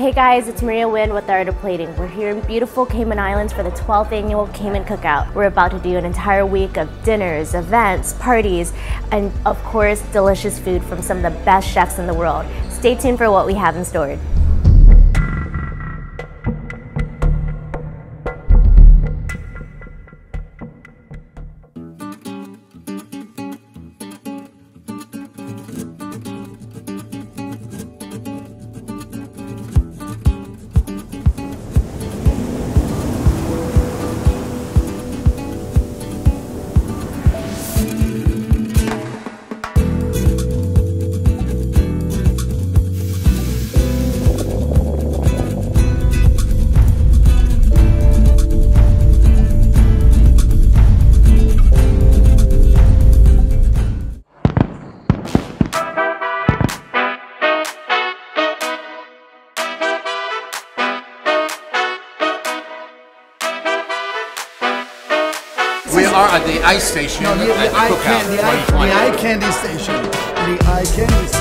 Hey guys, it's Maria Wynn with The Art of Plating. We're here in beautiful Cayman Islands for the 12th annual Cayman Cookout. We're about to do an entire week of dinners, events, parties, and of course, delicious food from some of the best chefs in the world. Stay tuned for what we have in store. Are at the ice station No, the, at the eye candy, the eye, the eye candy station. The eye candy station.